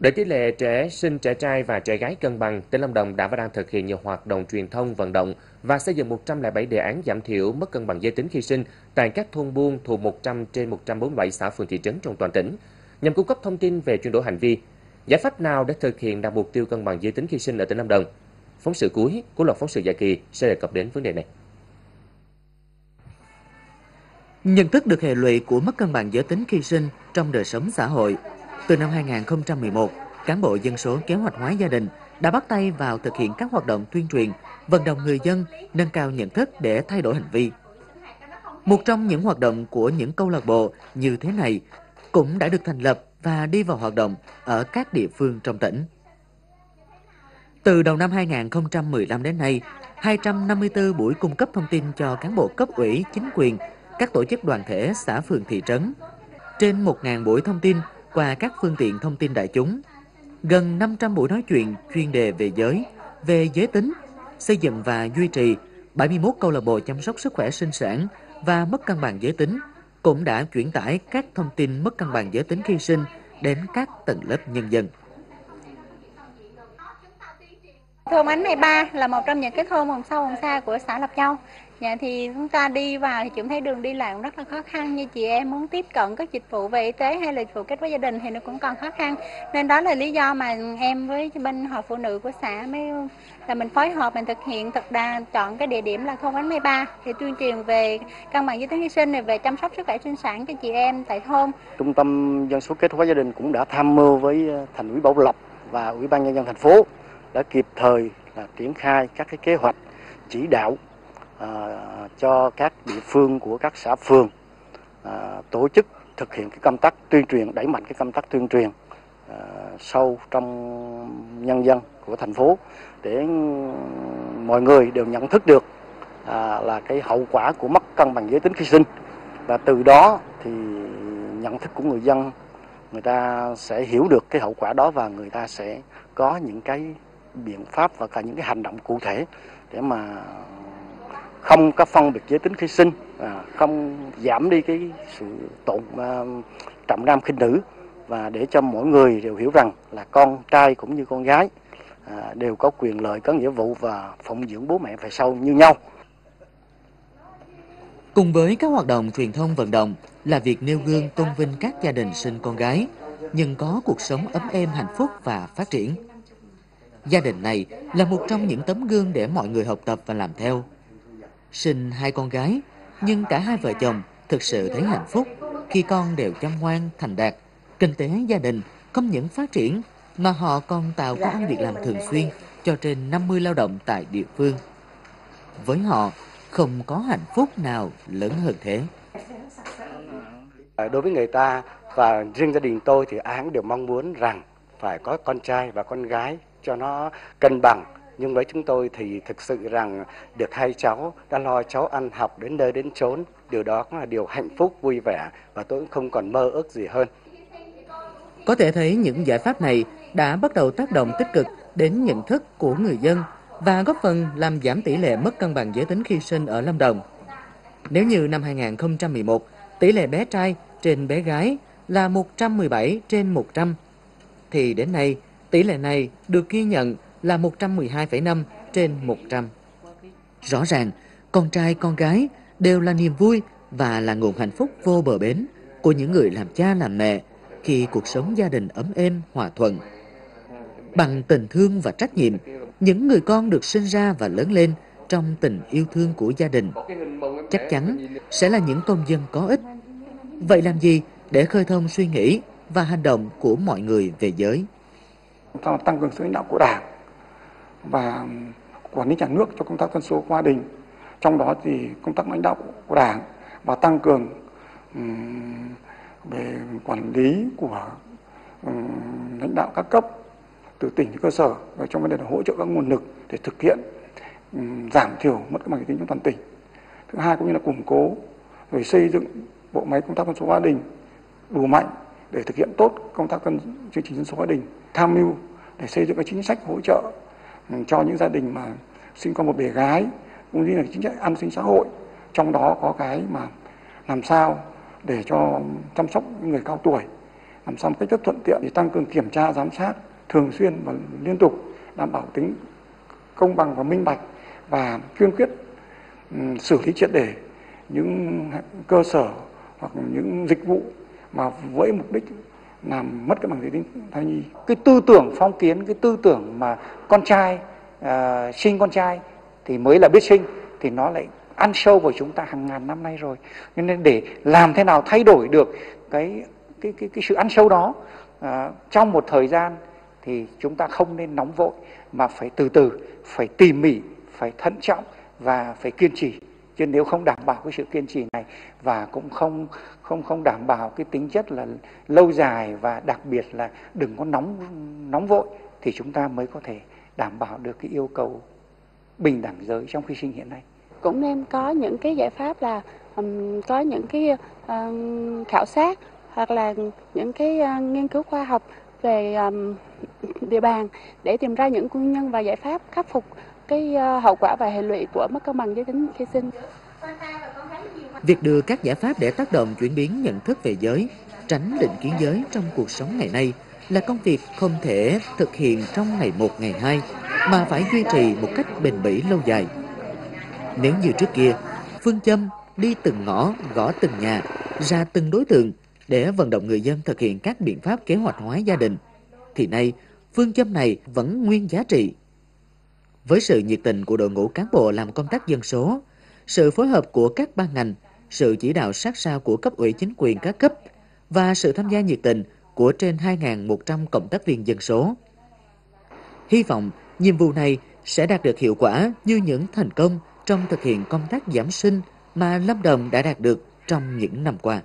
Để tỷ lệ trẻ sinh trẻ trai và trẻ gái cân bằng, tỉnh Lâm Đồng đã và đang thực hiện nhiều hoạt động truyền thông, vận động và xây dựng 107 đề án giảm thiểu mất cân bằng giới tính khi sinh tại các thôn buôn thuộc 100 trên 147 xã phường thị trấn trong toàn tỉnh, nhằm cung cấp thông tin về chuyển đổi hành vi. Giải pháp nào để thực hiện đạt mục tiêu cân bằng giới tính khi sinh ở tỉnh Lâm Đồng? Phóng sự cuối của loạt phóng sự dài kỳ sẽ đề cập đến vấn đề này. Nhận thức được hệ lụy của mất cân bằng giới tính khi sinh trong đời sống xã hội, từ năm 2011, cán bộ dân số kế hoạch hóa gia đình đã bắt tay vào thực hiện các hoạt động tuyên truyền, vận động người dân nâng cao nhận thức để thay đổi hành vi. Một trong những hoạt động của những câu lạc bộ như thế này cũng đã được thành lập và đi vào hoạt động ở các địa phương trong tỉnh. Từ đầu năm 2015 đến nay, 254 buổi cung cấp thông tin cho cán bộ cấp ủy, chính quyền, các tổ chức đoàn thể xã phường thị trấn. Trên 1.000 buổi thông tin qua các phương tiện thông tin đại chúng, gần 500 buổi nói chuyện chuyên đề về giới, về giới tính, xây dựng và duy trì 71 câu lạc bộ chăm sóc sức khỏe sinh sản và mất cân bằng giới tính cũng đã chuyển tải các thông tin mất cân bằng giới tính khi sinh đến các tầng lớp nhân dân. Thôn Ánh 13 là một trong những cái thôn vùng sâu vùng xa của xã Lập Châu. Dạ thì chúng ta đi vào thì chúng thấy đường đi lại cũng rất là khó khăn như chị em muốn tiếp cận các dịch vụ về y tế hay là dịch vụ kết với gia đình thì nó cũng còn khó khăn. Nên đó là lý do mà em với bên hội phụ nữ của xã mới là mình phối hợp, mình thực hiện thực đà chọn cái địa điểm là thôn Ánh 13 thì tuyên truyền về cân bằng giới tính khi sinh này, về chăm sóc sức khỏe sinh sản cho chị em tại thôn. Trung tâm dân số kết với gia đình cũng đã tham mưu với ờ, thành ủy Bảo Lộc và ủy ban nhân dân thành phố đã kịp thời là triển khai các cái kế hoạch chỉ đạo À, cho các địa phương của các xã phường à, tổ chức thực hiện cái công tác tuyên truyền đẩy mạnh cái công tác tuyên truyền à, sâu trong nhân dân của thành phố để mọi người đều nhận thức được à, là cái hậu quả của mất cân bằng giới tính khi sinh. Và từ đó thì nhận thức của người dân người ta sẽ hiểu được cái hậu quả đó và người ta sẽ có những cái biện pháp và cả những cái hành động cụ thể để mà không có phân biệt giới tính khi sinh à, không giảm đi cái sự tổn à, trọng nam khinh nữ và để cho mỗi người đều hiểu rằng là con trai cũng như con gái à, đều có quyền lợi, có nghĩa vụ và phụng dưỡng bố mẹ về sau như nhau. Cùng với các hoạt động truyền thông vận động là việc nêu gương tôn vinh các gia đình sinh con gái, nhưng có cuộc sống ấm êm, hạnh phúc và phát triển. Gia đình này là một trong những tấm gương để mọi người học tập và làm theo. Sinh hai con gái, nhưng cả hai vợ chồng thực sự thấy hạnh phúc khi con đều chăm ngoan, thành đạt. Kinh tế gia đình không những phát triển mà họ còn tạo công ăn việc làm thường xuyên cho trên 50 lao động tại địa phương. Với họ, không có hạnh phúc nào lớn hơn thế. À, đối với người ta và riêng gia đình tôi thì ai cũng đều mong muốn rằng phải có con trai và con gái cho nó cân bằng nhưng với chúng tôi thì thực sự rằng được hai cháu đã lo cháu ăn học đến nơi đến chốn điều đó cũng là điều hạnh phúc vui vẻ và tôi cũng không còn mơ ước gì hơn có thể thấy những giải pháp này đã bắt đầu tác động tích cực đến nhận thức của người dân và góp phần làm giảm tỷ lệ mất cân bằng giới tính khi sinh ở Lâm Đồng. Nếu như năm 2011, tỷ lệ bé trai trên bé gái là 117 trên 100, thì đến nay Tỷ lệ này được ghi nhận là 112,5 trên 100. Rõ ràng, con trai con gái đều là niềm vui và là nguồn hạnh phúc vô bờ bến của những người làm cha làm mẹ khi cuộc sống gia đình ấm êm hòa thuận. Bằng tình thương và trách nhiệm, những người con được sinh ra và lớn lên trong tình yêu thương của gia đình chắc chắn sẽ là những công dân có ích. Vậy làm gì để khơi thông suy nghĩ và hành động của mọi người về giới? tăng cường sự lãnh đạo của đảng và quản lý nhà nước cho công tác dân số gia đình. Trong đó thì công tác lãnh đạo của đảng và tăng cường về quản lý của lãnh đạo các cấp từ tỉnh đến cơ sở và trong vấn đề là hỗ trợ các nguồn lực để thực hiện giảm thiểu mất cân bằng giới tính trong toàn tỉnh. Thứ hai cũng như là củng cố rồi xây dựng bộ máy công tác dân số gia đình đủ mạnh để thực hiện tốt công tác dân, chương trình dân số gia đình, tham mưu để xây dựng các chính sách hỗ trợ cho những gia đình mà sinh con một bé gái, cũng như là chính sách an sinh xã hội. Trong đó có cái mà làm sao để cho chăm sóc người cao tuổi, làm sao một cách rất thuận tiện để tăng cường kiểm tra, giám sát thường xuyên và liên tục, đảm bảo tính công bằng và minh bạch và kiên quyết xử lý triệt để những cơ sở hoặc những dịch vụ mà với mục đích làm mất cái bằng giới tính thai nhi. Cái tư tưởng phong kiến, cái tư tưởng mà con trai uh, sinh con trai thì mới là biết sinh thì nó lại ăn sâu vào chúng ta hàng ngàn năm nay rồi. Nên để làm thế nào thay đổi được cái cái cái, cái sự ăn sâu đó uh, trong một thời gian thì chúng ta không nên nóng vội mà phải từ từ, phải tỉ mỉ, phải thận trọng và phải kiên trì chứ nếu không đảm bảo cái sự kiên trì này và cũng không không không đảm bảo cái tính chất là lâu dài và đặc biệt là đừng có nóng nóng vội thì chúng ta mới có thể đảm bảo được cái yêu cầu bình đẳng giới trong khi sinh hiện nay. Cũng nên có những cái giải pháp là um, có những cái um, khảo sát hoặc là những cái uh, nghiên cứu khoa học về um, địa bàn để tìm ra những nguyên nhân và giải pháp khắc phục cái ờ, hậu quả và hệ lụy của mất cân bằng giới tính khi sinh. Việc đưa các giải pháp để tác động chuyển biến nhận thức về giới, tránh định kiến giới trong cuộc sống ngày nay là công việc không thể thực hiện trong ngày một ngày hai mà phải duy trì một cách bền bỉ lâu dài. Nếu như trước kia, phương châm đi từng ngõ, gõ từng nhà, ra từng đối tượng để vận động người dân thực hiện các biện pháp kế hoạch hóa gia đình, thì nay phương châm này vẫn nguyên giá trị với sự nhiệt tình của đội ngũ cán bộ làm công tác dân số, sự phối hợp của các ban ngành, sự chỉ đạo sát sao của cấp ủy chính quyền các cấp và sự tham gia nhiệt tình của trên 2.100 cộng tác viên dân số. Hy vọng nhiệm vụ này sẽ đạt được hiệu quả như những thành công trong thực hiện công tác giảm sinh mà Lâm Đồng đã đạt được trong những năm qua.